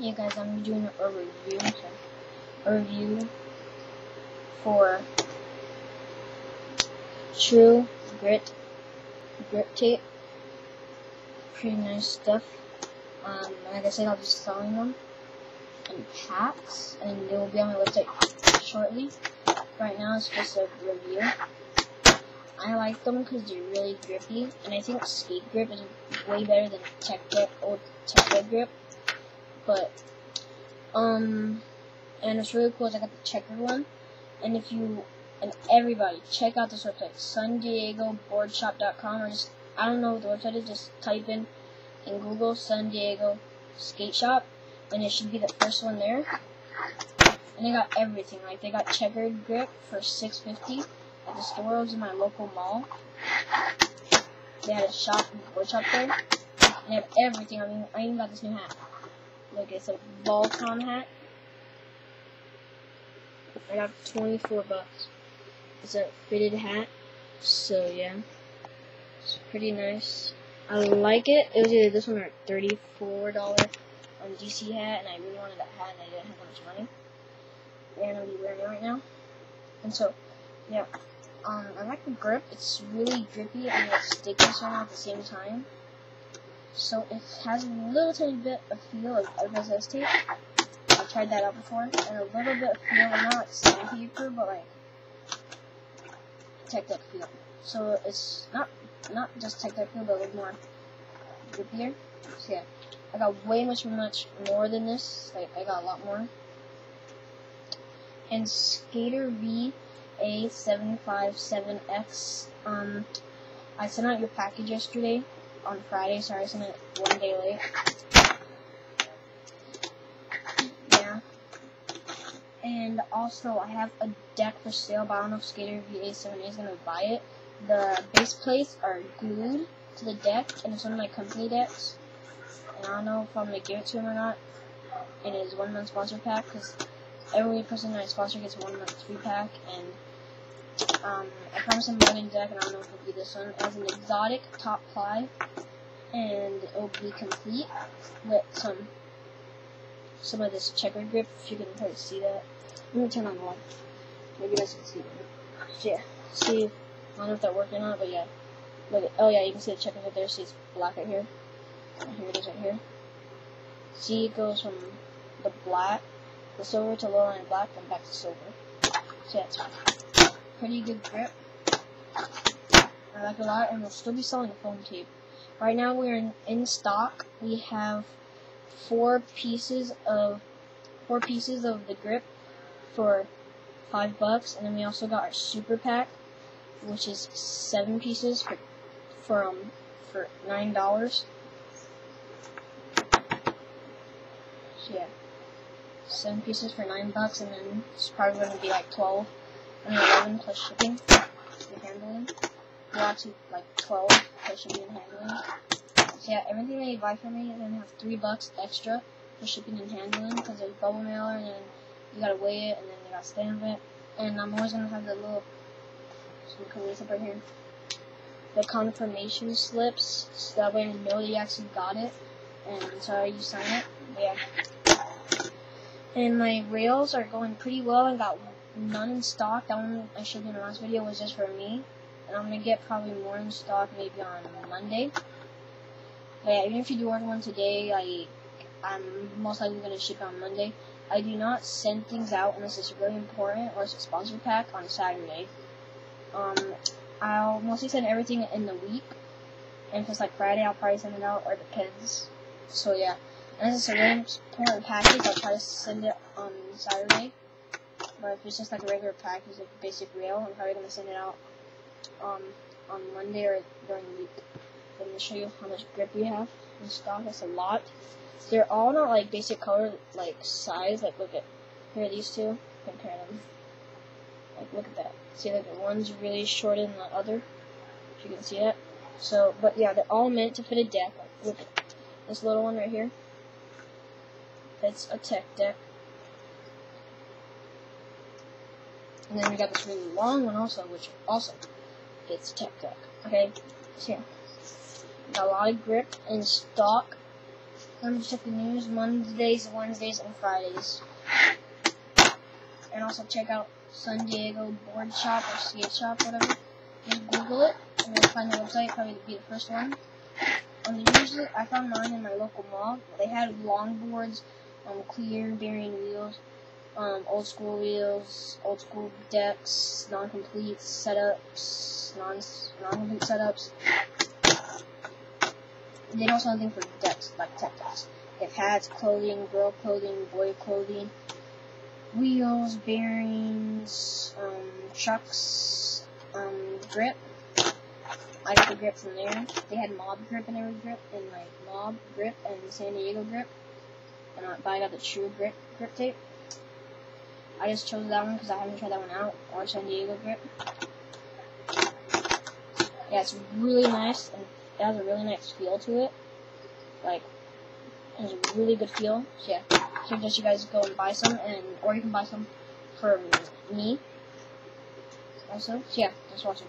Yeah, guys, I'm doing a review. A review for True Grit Grip Tape. Pretty nice stuff. Um, like I said, I'll be selling them in packs, and they will be on my website shortly. Right now, it's just a review. I like them because they're really grippy, and I think Skate Grip is way better than Grip or Tech Grip. But, um, and it's really cool is I got the checker one, and if you, and everybody, check out this website, SanDiegoBoardShop.com, or just, I don't know what the website is, just type in, in Google, San Diego Skate Shop, and it should be the first one there. And they got everything, like, they got checkered grip for 650 at the store. It was in my local mall. They had a shop board shop there. And they have everything. I mean, I even got this new hat. Look, it's a Volcom hat. I got 24 bucks. It's a fitted hat. So, yeah. It's pretty nice. I like it. It was either this one or $34 on DC hat, and I really wanted that hat, and I didn't have much money. And I'm wearing it right now. And so, yeah. Um, I like the grip. It's really grippy and it's sticky somehow at the same time. So it has a little tiny bit of feel of FSS tape. I've tried that out before, and a little bit of feel, not like sandpaper, but like Tech Deck feel. So it's not not just Tech Deck feel, but little more grippier. So yeah, I got way much much more than this. Like I got a lot more. And Skater V A757X. Um, I sent out your package yesterday on Friday. Sorry, I sent it one day late. Yeah. And also, I have a deck for sale, but I don't know if Skater VA7A is going to buy it. The base plates are glued to the deck, and it's one of my company decks. And I don't know if I'm going to give it to him or not. And It is one month sponsor pack, because every person I sponsor gets one month free pack, and um, I promised him one deck, and I don't know if it'll be this one. Has an exotic top ply, and it will be complete with some some of this checkered grip, if you can probably see that. Let me turn on the light. Maybe you guys can see it. Yeah, see, I don't know if that worked or not, but yeah. Look at, oh yeah, you can see the checkers right there, see it's black right here. Here it is right here. See, it goes from the black, the silver to low line black, and back to silver. So yeah, it's pretty good grip. I like a lot, and we'll still be selling foam tape. Right now we're in, in stock. We have four pieces of four pieces of the grip for five bucks, and then we also got our super pack, which is seven pieces for for um for nine dollars. So yeah, seven pieces for nine bucks, and then it's probably going to be like twelve and eleven plus shipping and handling. Well, to like twelve plus shipping and handling. So yeah, everything that you buy from me is gonna have three bucks extra for shipping and handling because there's bubble mailer, and then you gotta weigh it, and then you gotta stamp it. And I'm always gonna have the little some colors up right here. The confirmation slips, so that way you know that you actually got it, and so you sign it. Yeah. And my rails are going pretty well. I got none in stock. That one I showed you in the last video was just for me. And I'm gonna get probably more in stock maybe on Monday. But yeah, even if you do order one today, I I'm most likely gonna ship it on Monday. I do not send things out unless it's really important or it's a sponsor pack on Saturday. Um, I'll mostly send everything in the week. And if it's like Friday, I'll probably send it out, or depends. So yeah, unless it's a really important package, I'll try to send it on Saturday. But if it's just like a regular package, like a basic rail, I'm probably gonna send it out um, on Monday or during the week. I'm gonna show you how much grip we have in stock. That's a lot. They're all not like basic color, like size. Like look at here, these two. Compare them. Like look at that. See, like the one's really shorter than the other. If you can see that. So, but yeah, they're all meant to fit a deck. Like, look at this little one right here. It's a tech deck. And then we got this really long one also, which also a tech deck. Okay, so yeah. Got a lot of grip in stock. Let me just check the news. Mondays, Wednesdays, and Fridays. And also check out San Diego Board Shop or Skate Shop, whatever. Just Google it, and you'll find the website. Probably be the first one. Um, usually, I found mine in my local mall. They had longboards, um, clear bearing wheels, um, old school wheels, old school decks, non-complete setups, non non-complete setups. They don't sell anything for decks like tech decks. They have hats, clothing, girl clothing, boy clothing, wheels, bearings, um, trucks, um, grip. I got the grip from there. They had mob grip and every grip, and like mob grip and San Diego grip. And I, but I got the True Grit grip tape. I just chose that one because I haven't tried that one out, or San Diego grip. Yeah, it's really nice, and it has a really nice feel to it. Like, it has a really good feel. So yeah, I suggest you guys go and buy some, and or you can buy some for me. Also, so yeah, for watching.